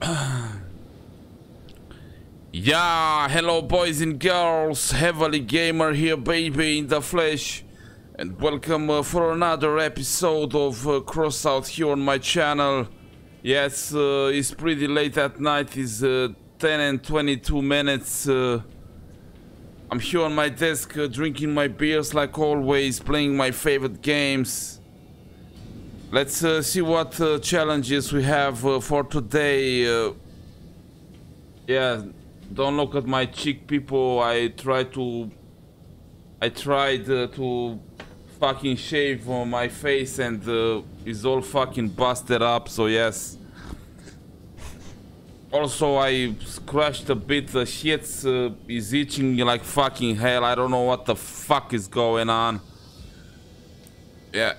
yeah, hello boys and girls, Heavily Gamer here baby in the flesh and welcome uh, for another episode of uh, Crossout here on my channel. Yes, uh, it's pretty late at night, it's uh, 10 and 22 minutes. Uh, I'm here on my desk uh, drinking my beers like always, playing my favorite games. Let's uh, see what uh, challenges we have uh, for today. Uh, yeah, don't look at my cheek, people. I tried to... I tried uh, to fucking shave on my face and uh, it's all fucking busted up, so yes. Also, I scratched a bit. The shit uh, is itching like fucking hell. I don't know what the fuck is going on. Yeah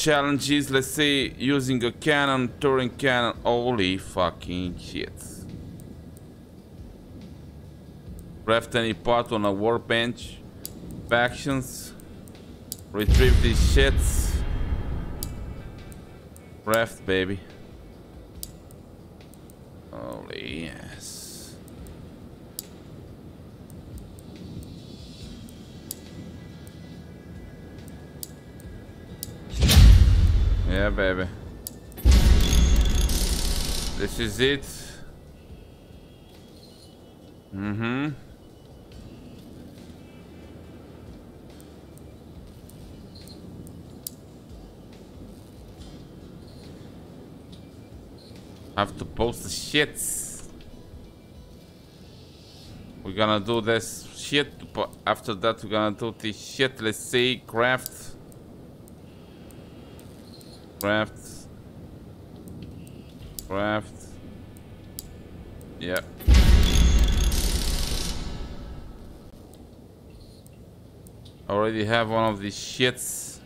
challenges, let's say using a cannon, turret cannon, holy fucking shit. Craft any part on a workbench, factions, retrieve these shits. Craft baby. Holy yes. Yeah, baby. This is it. Mm-hmm. Have to post the shits. We're gonna do this shit, but after that we're gonna do this shit. Let's see, craft. Craft. Craft. Yeah. Already have one of these shits.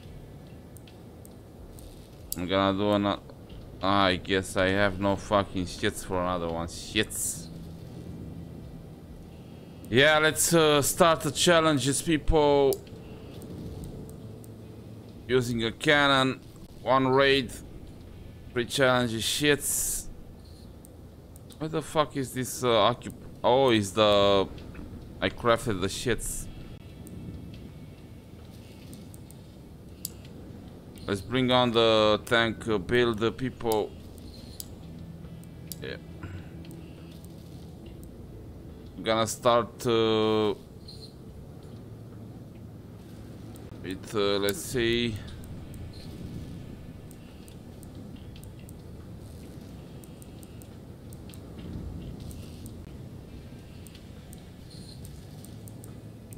I'm gonna do another. I guess I have no fucking shits for another one. Shits. Yeah, let's uh, start the challenges, people. Using a cannon. One raid. Three challenges. Shits. Where the fuck is this uh. Oh, is the... I crafted the shits. Let's bring on the tank uh, build the people. Yeah. gonna start uh, with, uh, let's see.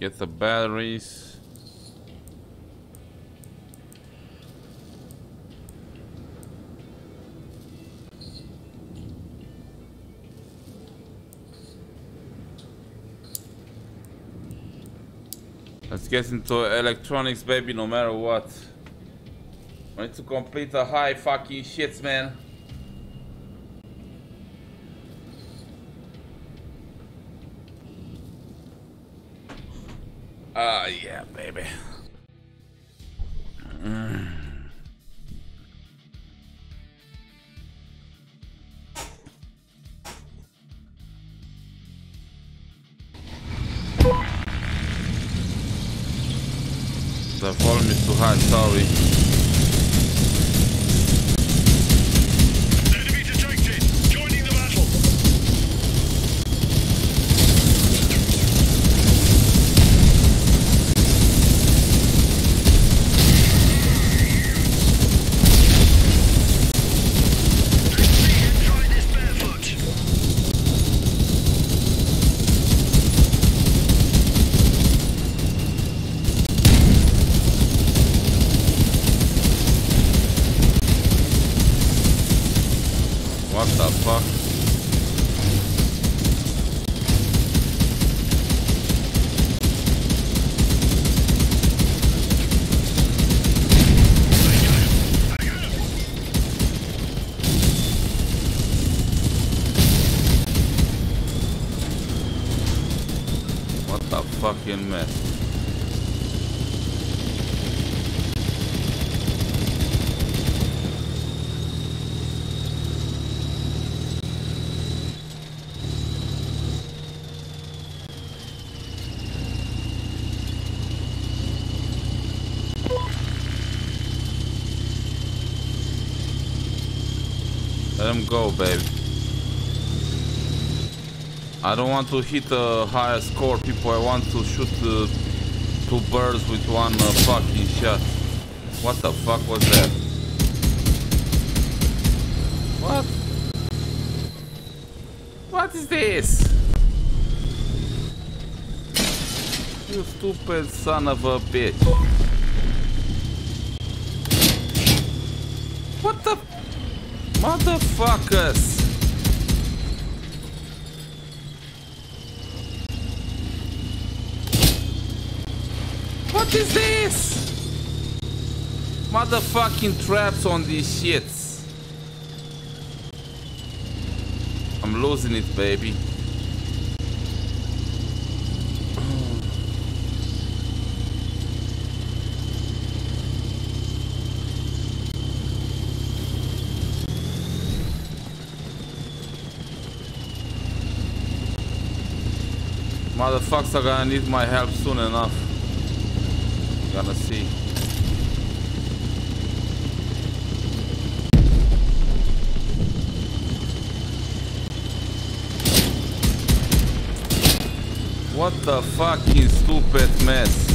Get the batteries. Let's get into electronics, baby, no matter what. I need to complete a high fucking shit, man. Ah, uh, yeah, baby. fucking mess. Let him go, baby. I don't want to hit a higher score, people. I want to shoot uh, two birds with one uh, fucking shot. What the fuck was that? What? What is this? You stupid son of a bitch. What the... Motherfuckers! What is this? Motherfucking traps on these shits. I'm losing it, baby. Motherfuckers are gonna need my help soon enough. Gonna see. What the fucking stupid mess.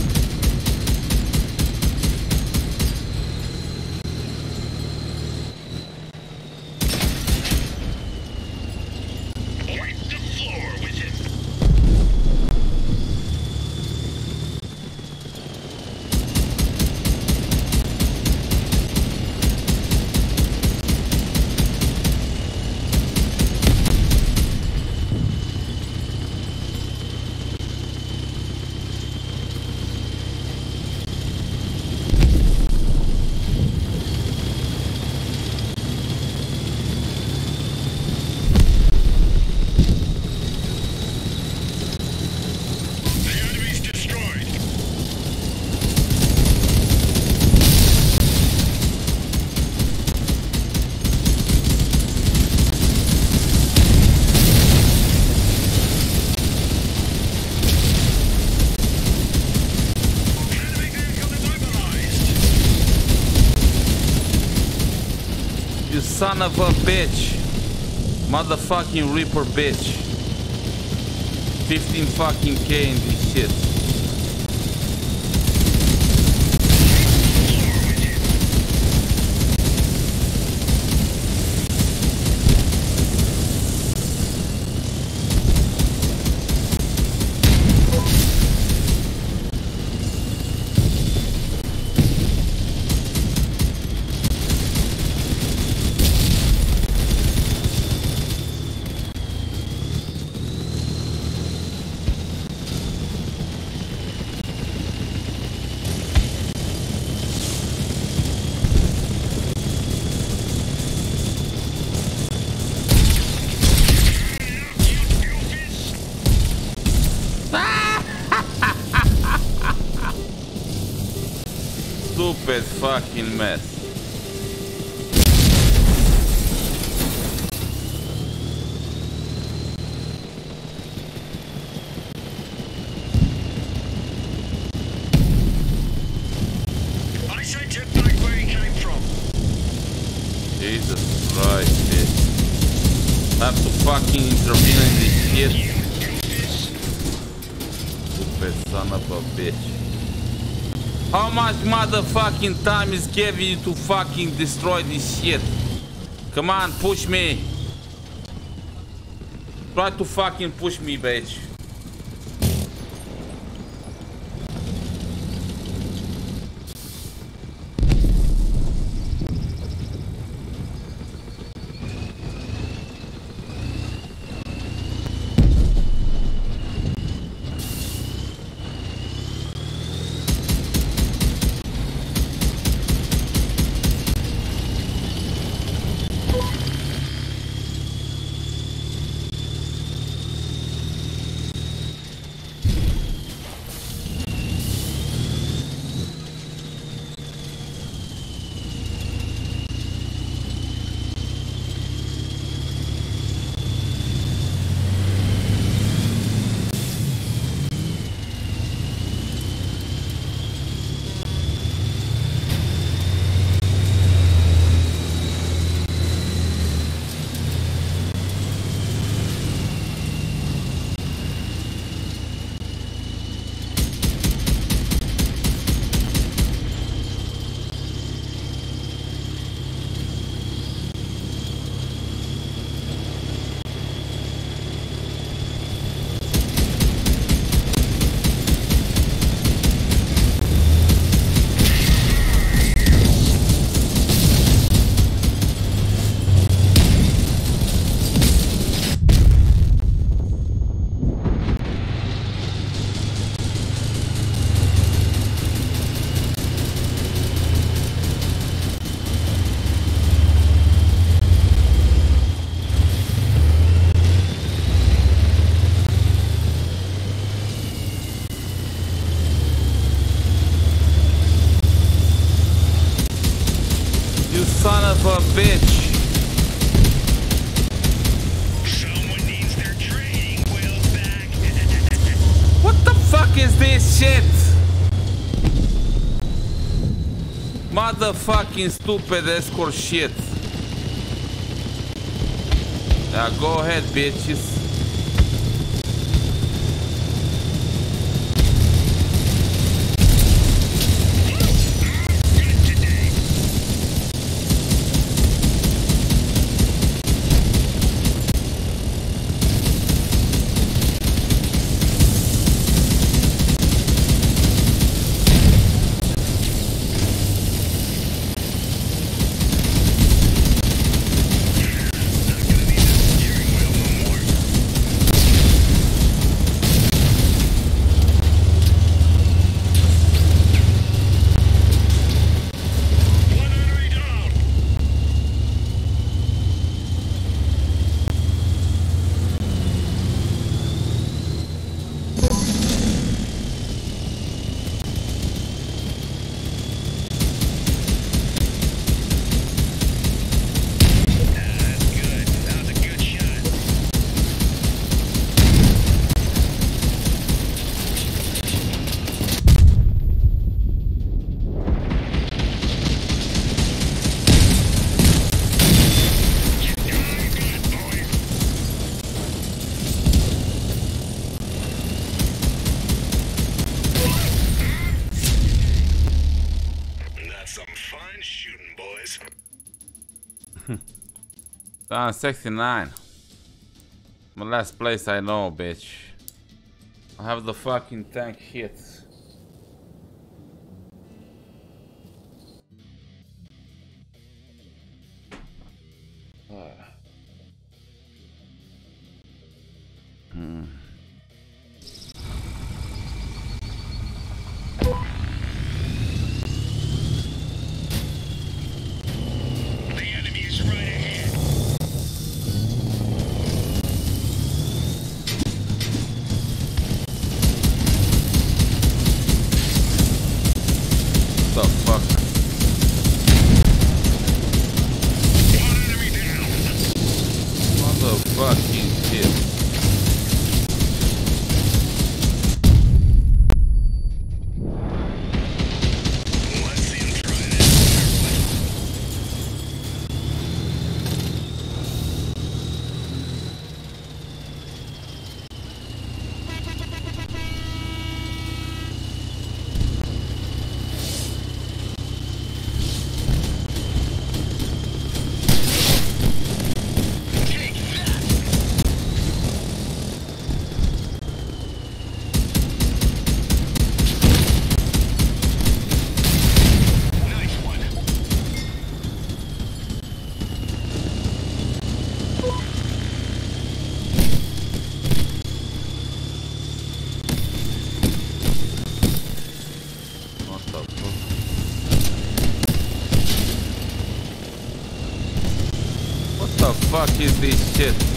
Of a bitch. Motherfucking Reaper bitch. 15 fucking K in this shit. Fucking mess. Motherfucking time is giving you to fucking destroy this shit? Come on, push me. Try to fucking push me, bitch. Motherfucking stupid escort shit. Yeah, go ahead, bitches. Ah, 69. My last place I know, bitch. I have the fucking tank hit. Ah. Hmm. The fuck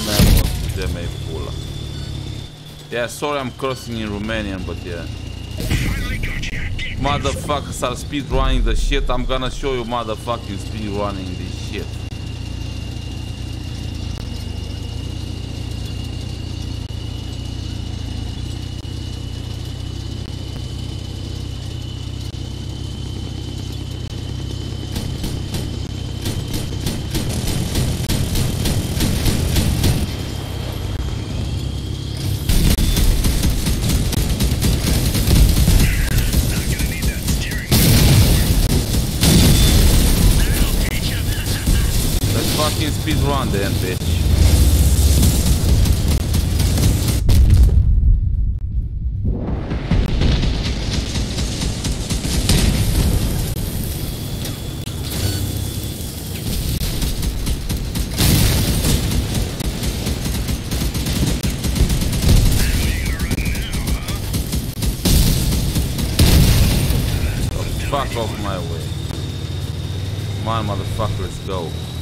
pula. Yeah, sorry I'm crossing in Romanian, but yeah. Motherfuckers are speedrunning the shit. I'm gonna show you motherfucking speedrunning this fuck off my way. Come on, motherfucker, let's go.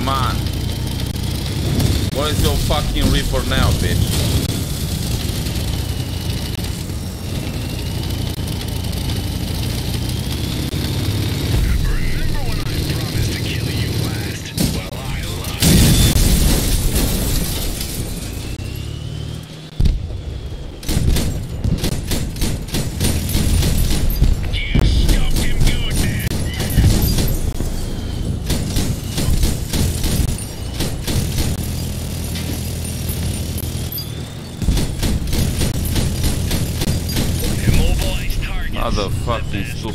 Come on. Where's your fucking Reaper now, bitch?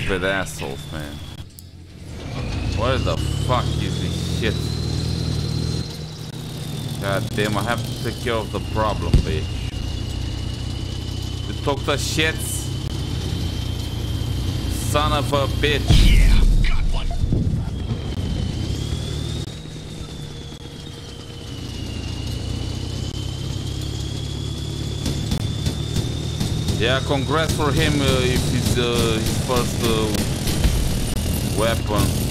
Stupid assholes, man. Where the fuck is this shit? God damn, I have to take care of the problem, bitch. You took the shits? Son of a bitch. Yeah, Yeah, congrats for him uh, if it's uh, his first uh, weapon.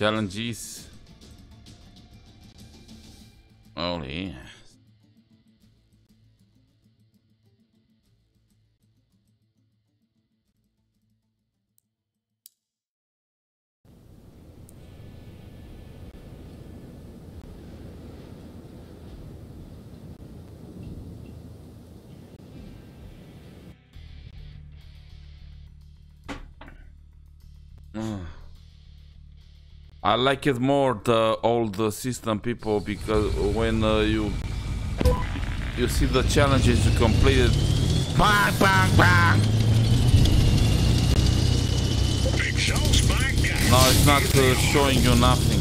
Challenges. I like it more the old system people because when uh, you you see the challenges you completed, bang bang bang. Big Shell's back. No, it's not uh, showing you nothing.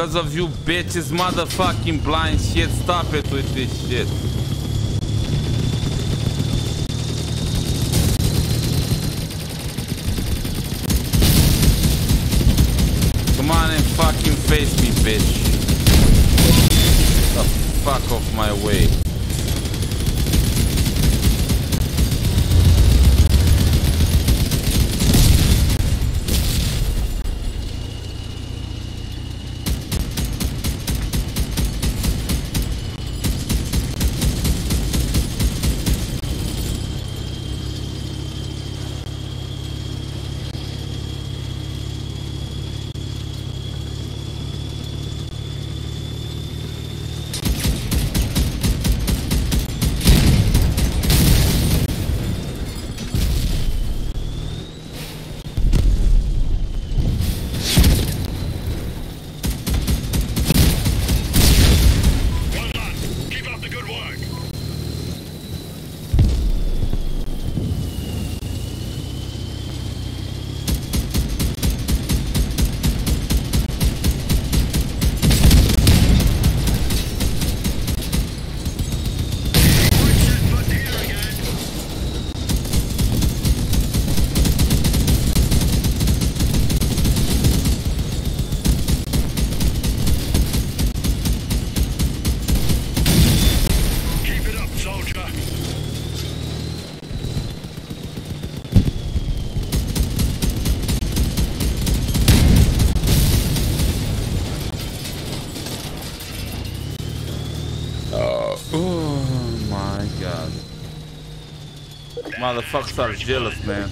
Because of you bitches, motherfucking blind shit. Stop it with this shit. Come on and fucking face me, bitch. The fuck off my way. Motherfuckers are jealous, man.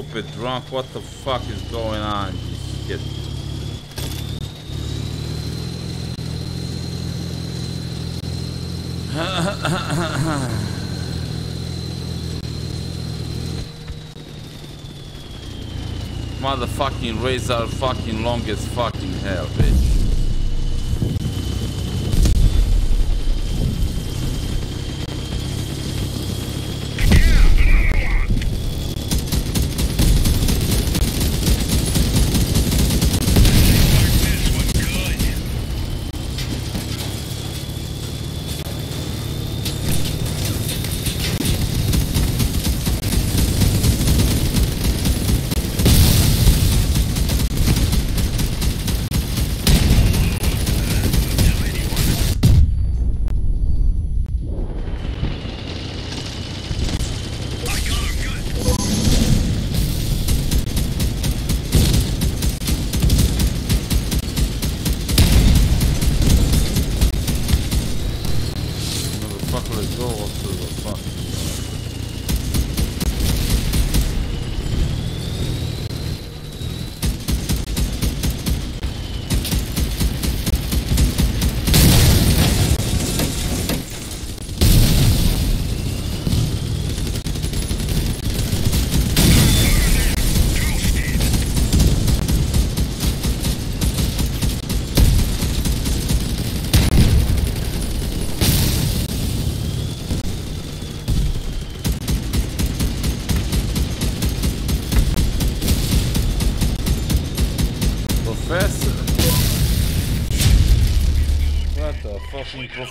Stupid drunk. What the fuck is going on? Shit. Motherfucking are fucking long as fucking hell, bitch.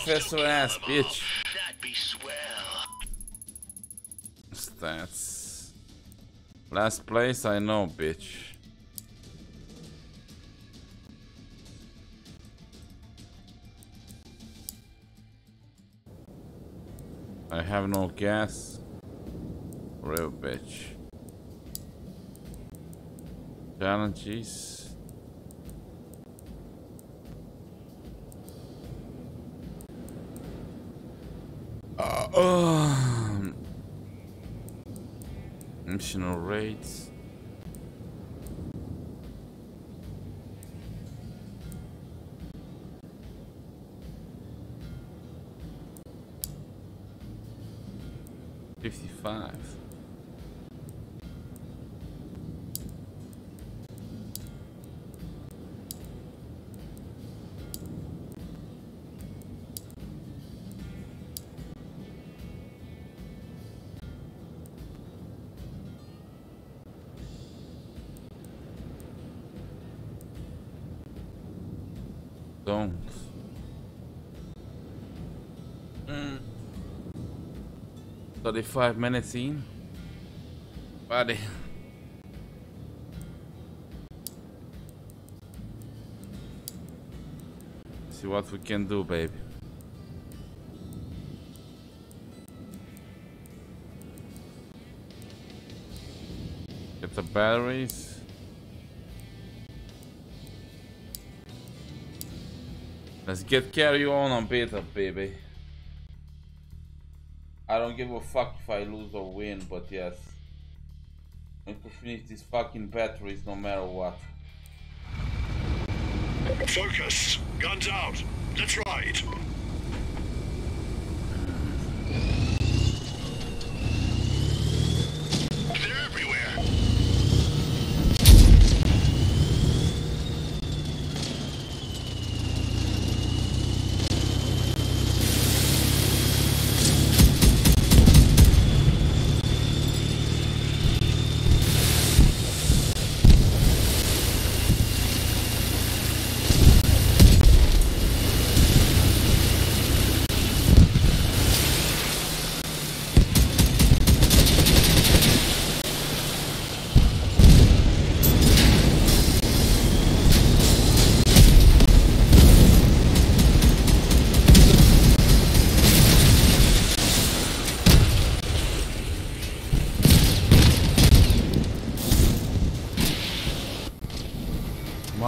Professor ass bitch? Stats. Last place, I know, bitch. I have no gas. Real bitch. Challenges. Uh, Missional rates. Fifty-five. Don't. Mm. 35 minutes in. Buddy. See what we can do, baby. Get the batteries. Let's get carry on on beta, baby. I don't give a fuck if I lose or win, but yes. I need to finish these fucking batteries no matter what. Focus. Guns out. Let's ride.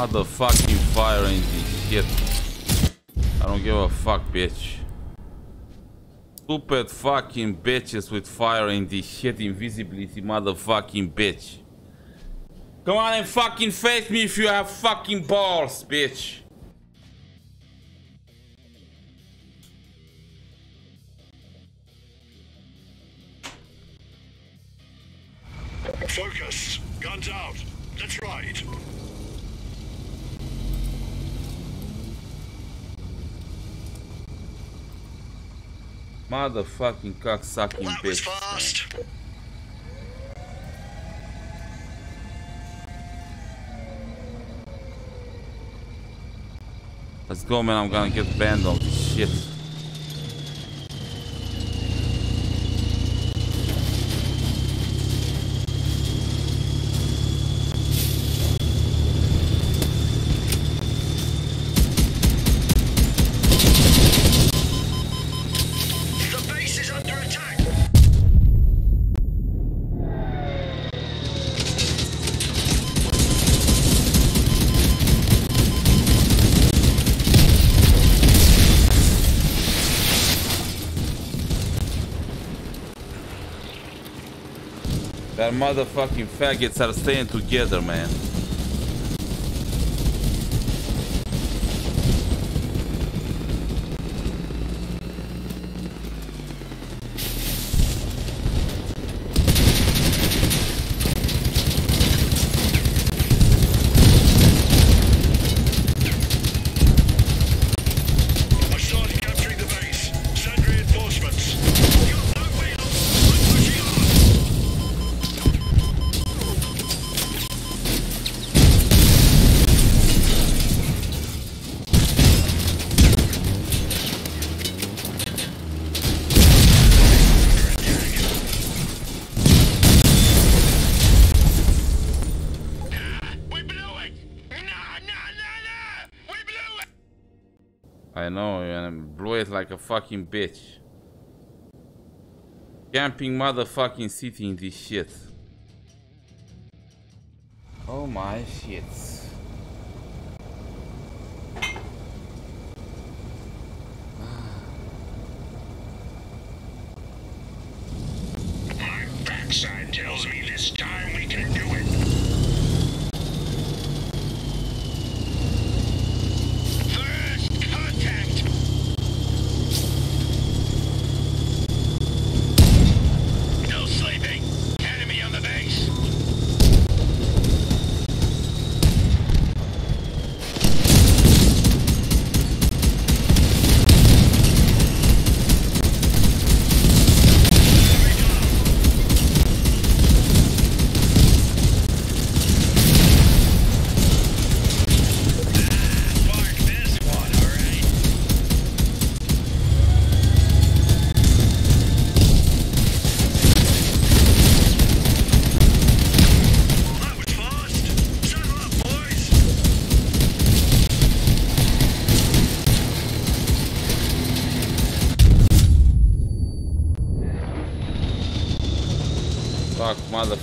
Motherfucking fire engine shit. I don't give a fuck, bitch. Stupid fucking bitches with fire in this shit invisibility motherfucking bitch. Come on and fucking face me if you have fucking balls, bitch. Focus. Guns out. Let's ride. Motherfucking cocksucking was bitch. man. fast. Let's go, man. I'm gonna get banned on this shit. Motherfucking faggots are staying together, man. Fucking bitch. Camping motherfucking city in this shit. Oh my shit.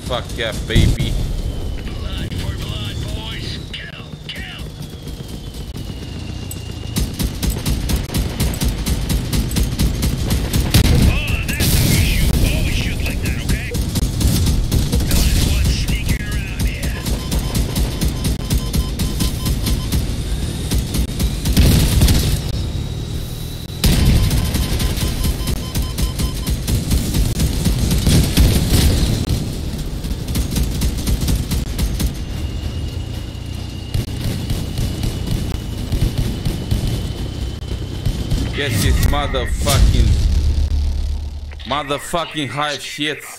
Motherfuck yeah, baby. Motherfucking motherfucking hive shit.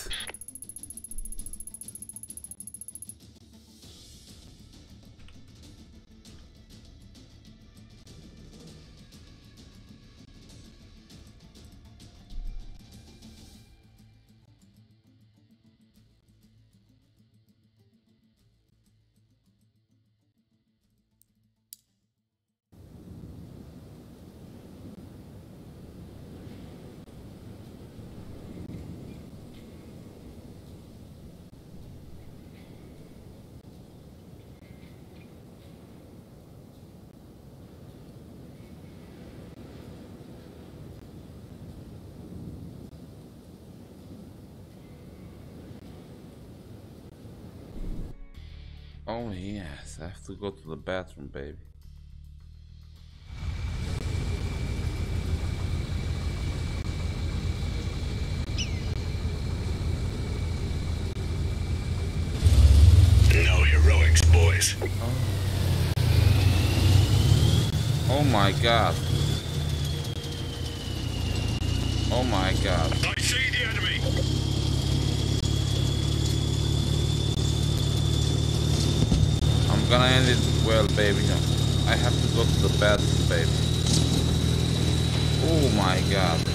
Oh yes, I have to go to the bathroom, baby. No heroics, boys. Oh, oh my god. Oh my god. I see the enemy. I'm gonna end it well, baby. I have to go to the bathroom, baby. Oh my god.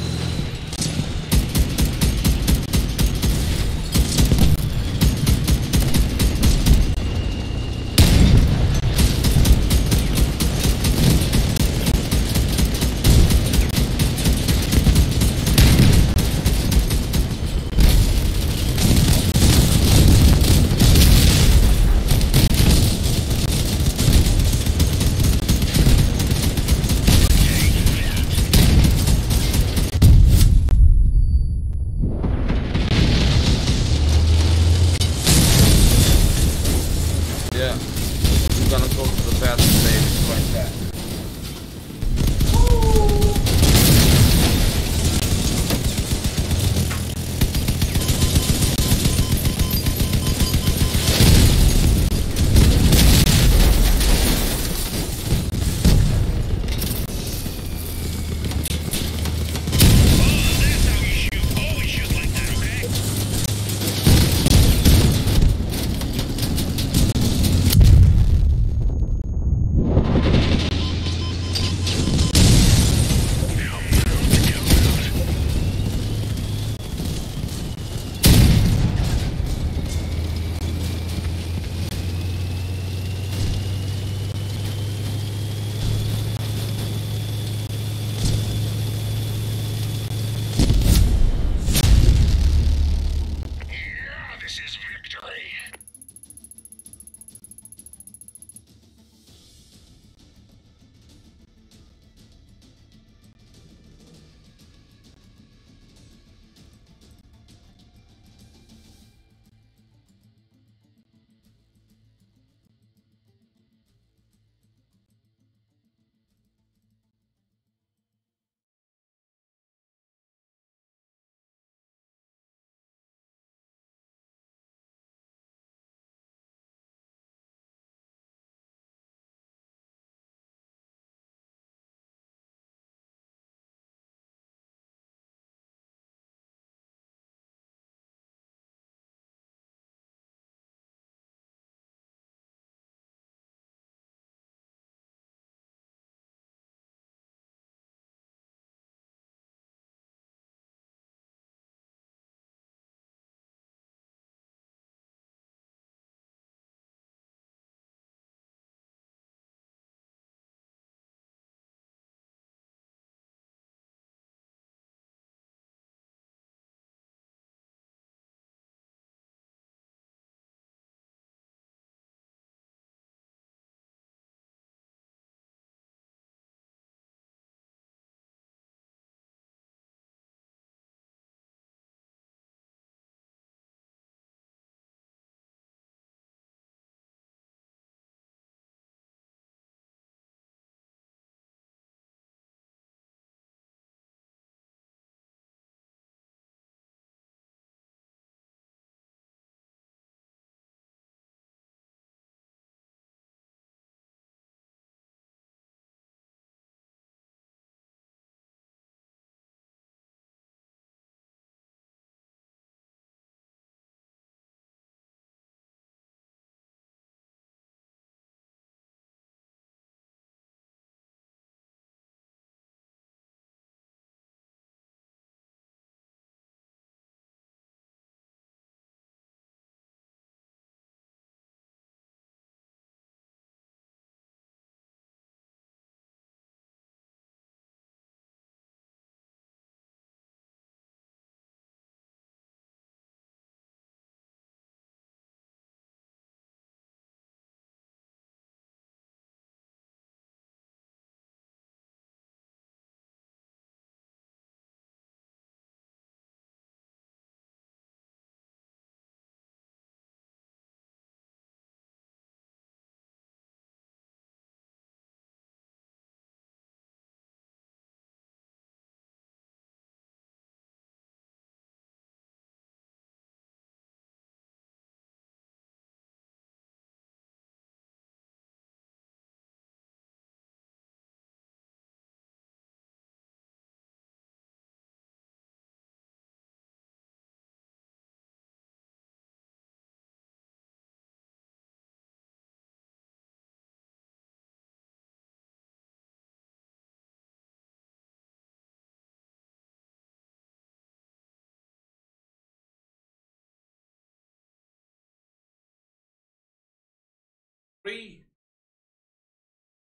Three.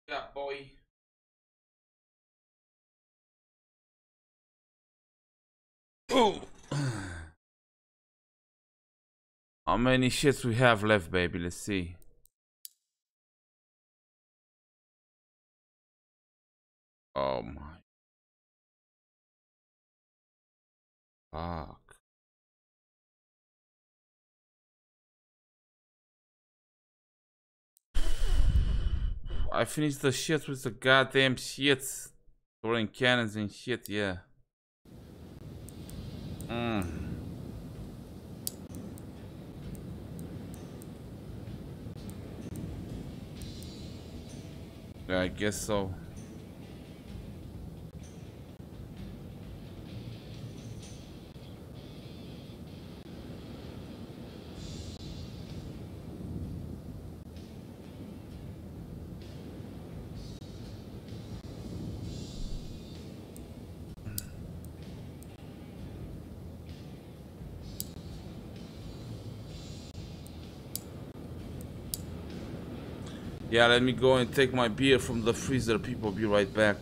Yeah, boy. Ooh. How many shits we have left, baby? Let's see. Oh my. Fuck. I finished the shit with the goddamn shit. Throwing cannons and shit, yeah. Mm. Yeah, I guess so. Yeah, let me go and take my beer from the freezer. People, be right back.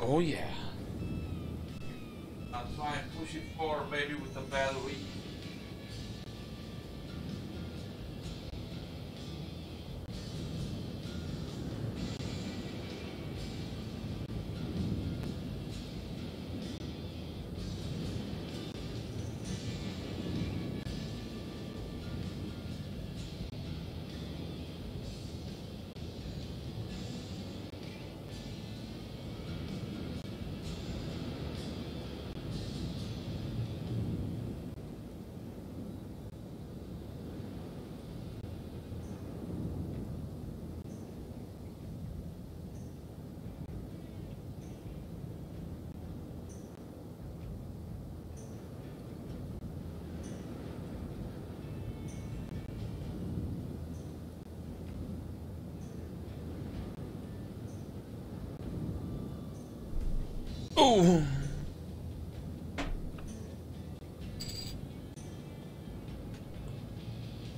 Oh yeah. I'll try and push it forward, baby, with the battery.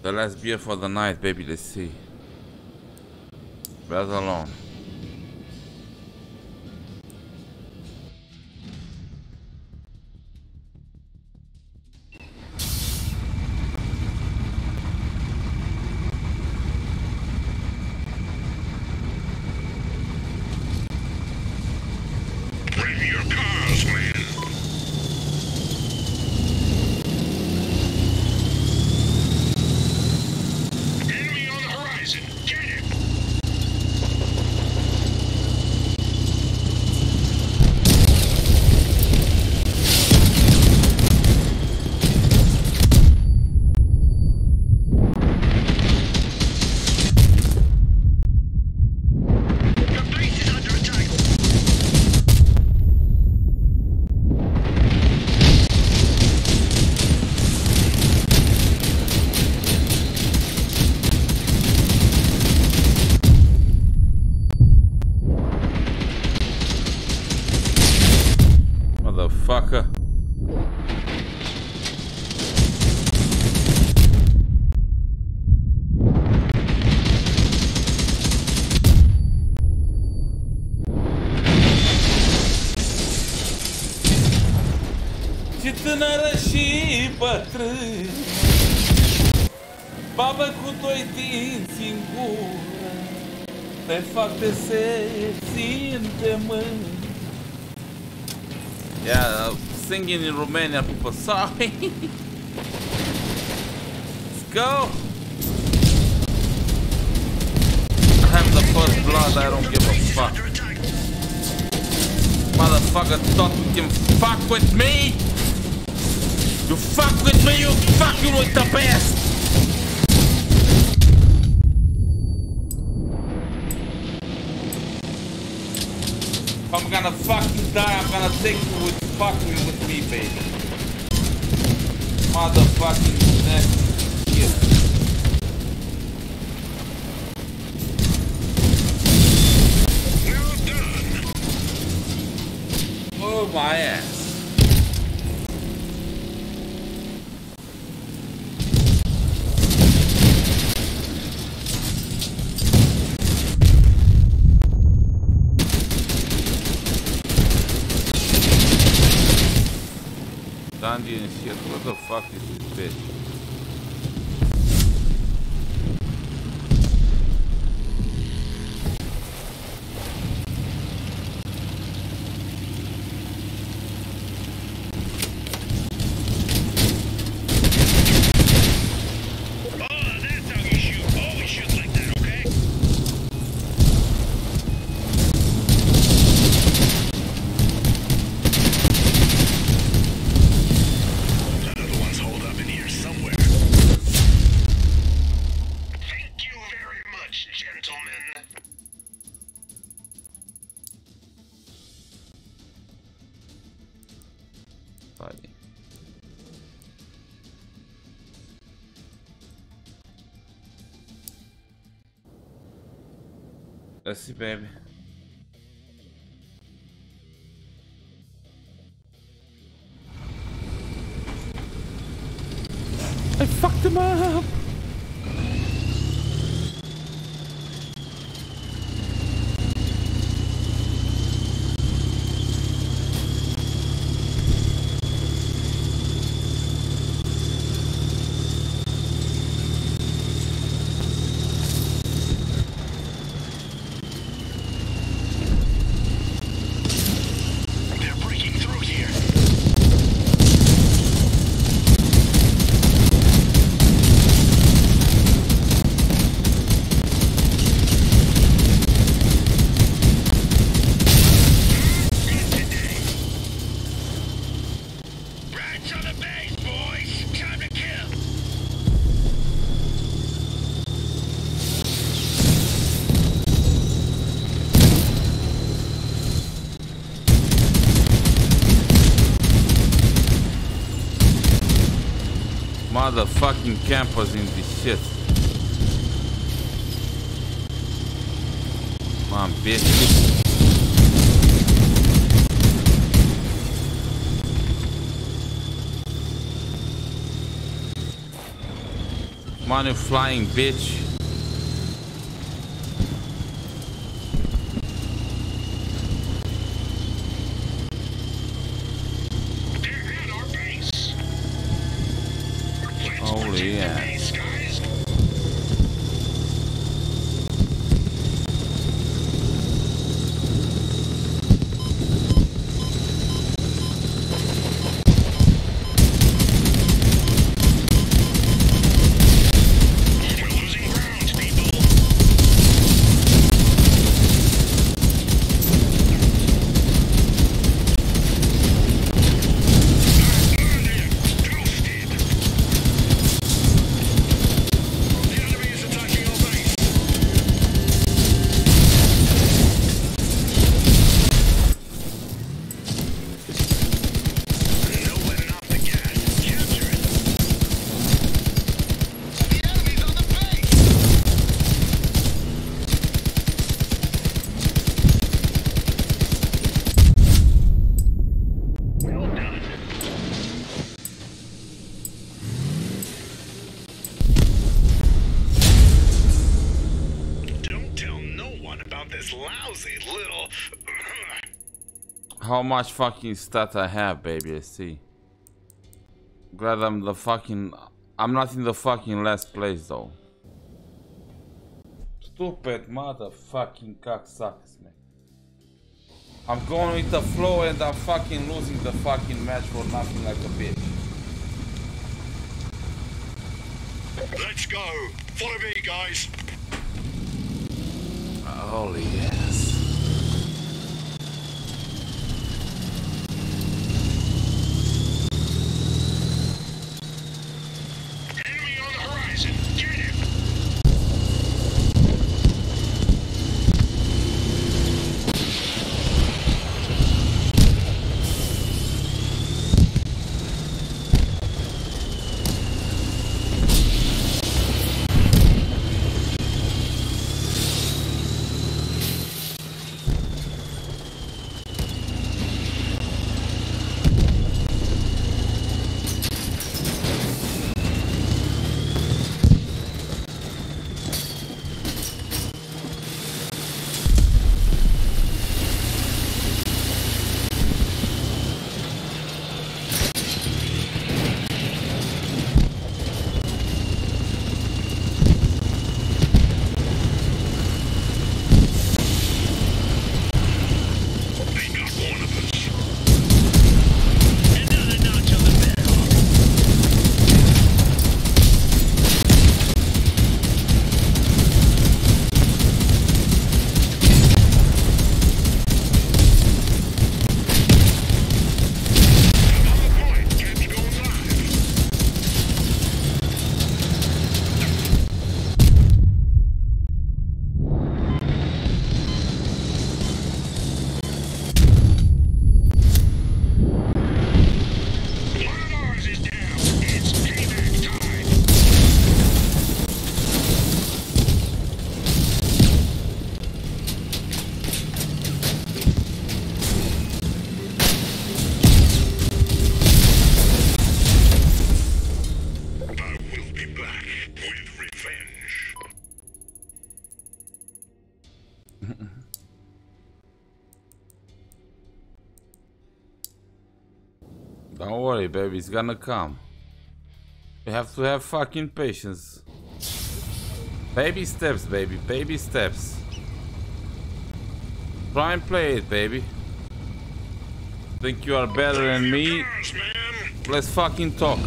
The last beer for the night, baby. Let's see. Bears alone. Singing in Romania, people. Sorry. Let's go. I have the first blood. I don't give a fuck. Motherfucker thought you can fuck with me. You fuck with me, you fucking with the best. I'm gonna fucking die, I'm gonna take you with fucking with me, baby. Motherfucking next year. Oh my ass. Fuck is this bitch? Let's see, baby. Campers in this shit. Come on, bitch. Come on, you flying bitch. Much fucking stat I have, baby? Let's see. Glad I'm the fucking. I'm not in the fucking last place though. Stupid motherfucking cocksuckers, man. I'm going with the flow and I'm fucking losing the fucking match for nothing like a bitch. Let's go. Follow me, guys. Holy yes. Don't baby, it's gonna come. You have to have fucking patience. Baby steps, baby, baby steps. Try and play it, baby. Think you are better than me? Let's fucking talk.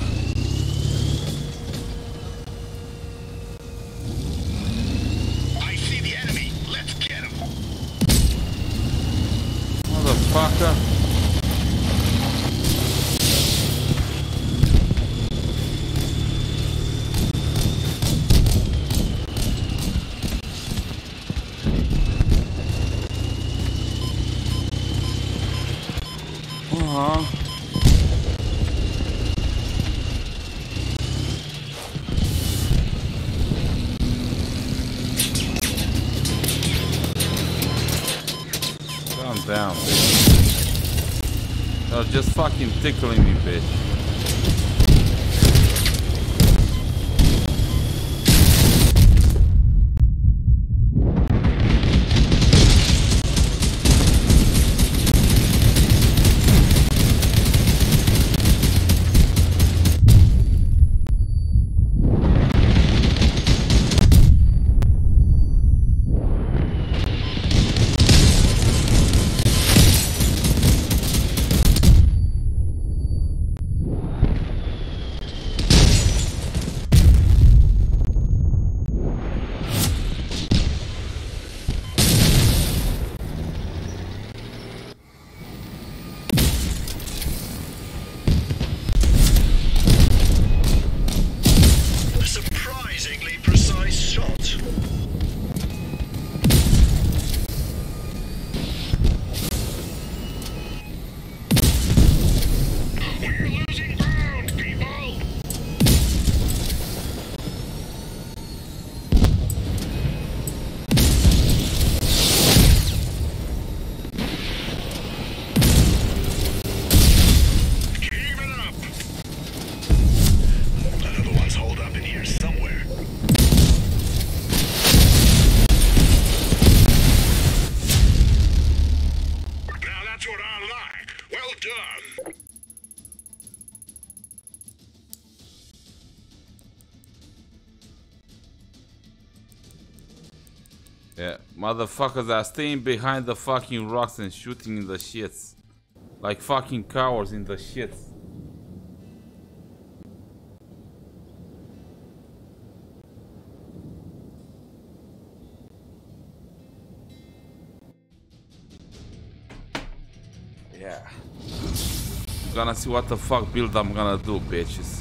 Tickling me, motherfuckers are staying behind the fucking rocks and shooting in the shits. Like fucking cowards in the shits. Yeah. Gonna see what the fuck build I'm gonna do, bitches.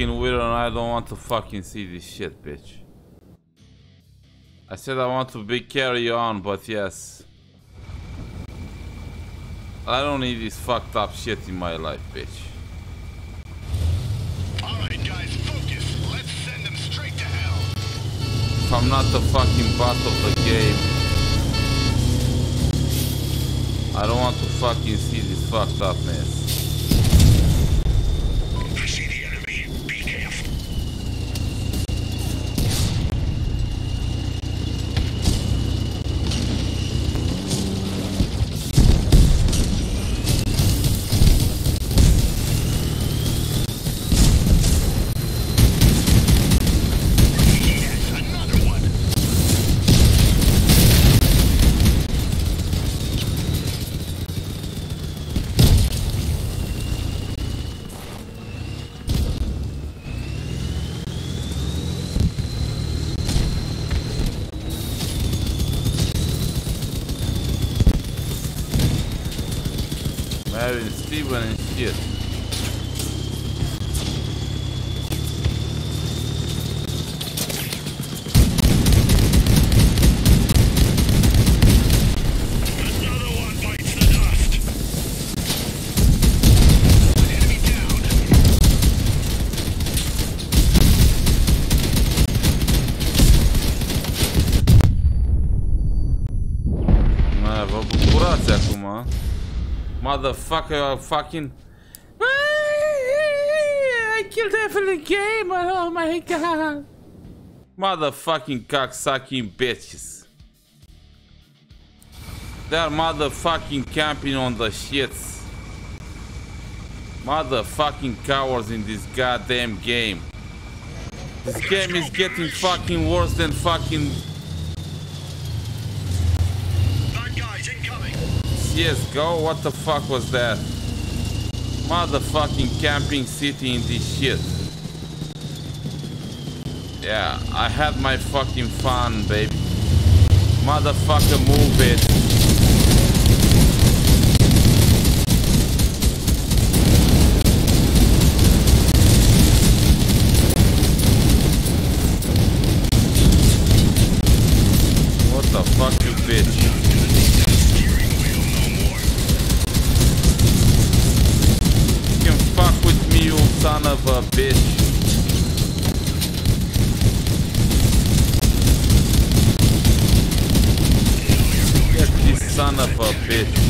Fucking winner, I don't want to fucking see this shit, bitch. I said I want to be carry on, but yes. I don't need this fucked up shit in my life, bitch. Alright, guys, focus. Let's send them straight to hell. If I'm not the fucking boss of the game, I don't want to fucking see this fucked up mess. Motherfucker, fucking... I killed Evelyn Gamer, oh my god. Motherfucking cocksucking bitches. They're motherfucking camping on the shits. Motherfucking cowards in this goddamn game. This game is getting fucking worse than fucking CSGO? What the fuck was that? Motherfucking camping city in this shit. Yeah, I had my fucking fun, baby. Motherfucker, move it. What the fuck, you bitch? Bitch. Son of a bitch.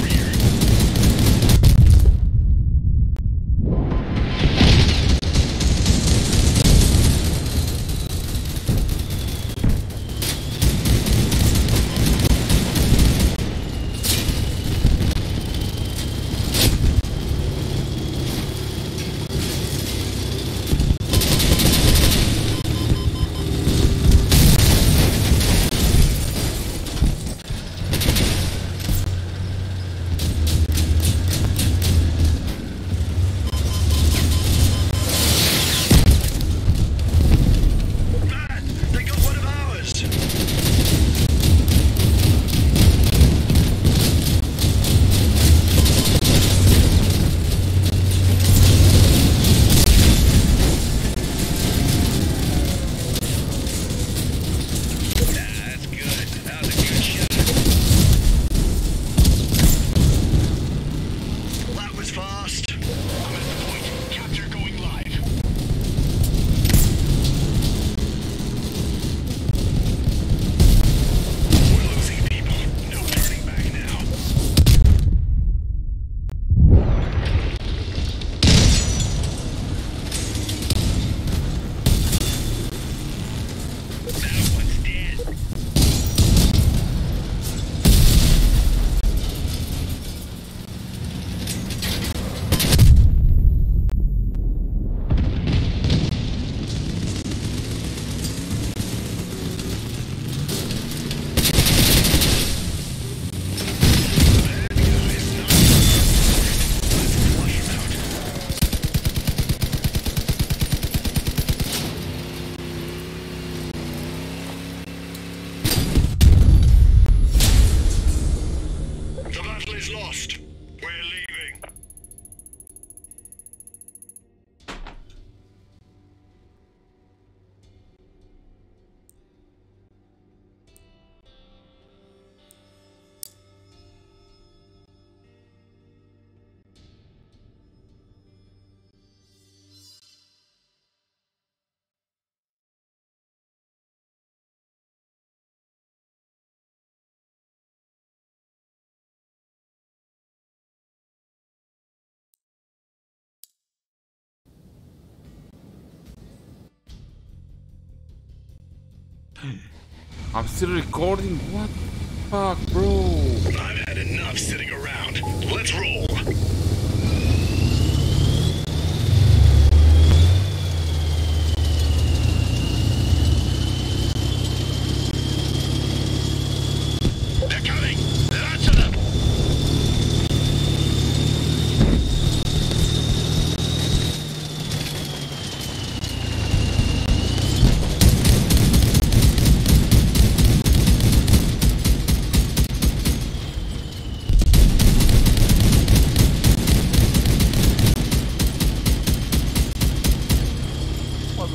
I'm still recording? What the fuck, bro? I've had enough sitting around. Let's roll.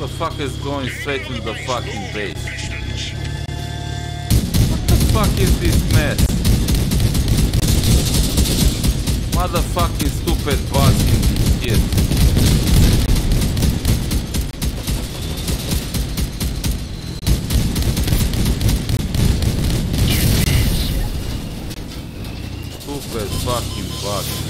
Motherfucker is going straight to the fucking base. What the fuck is this mess? Motherfucking stupid buzzing shit. Stupid fucking buzzing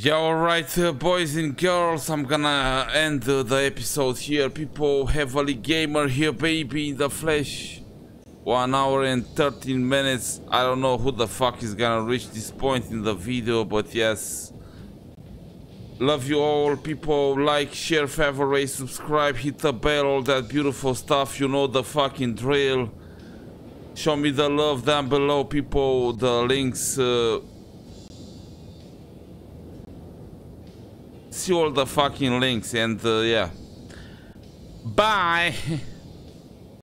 Yeah, alright, uh, boys and girls, I'm gonna end uh, the episode here. People, Heavily Gamer here, baby, in the flesh. One hour and 13 minutes. I don't know who the fuck is gonna reach this point in the video, but yes. Love you all, people. Like, share, favorite, subscribe, hit the bell, all that beautiful stuff. You know the fucking drill. Show me the love down below, people. The links. Uh, all the fucking links and uh, yeah. Bye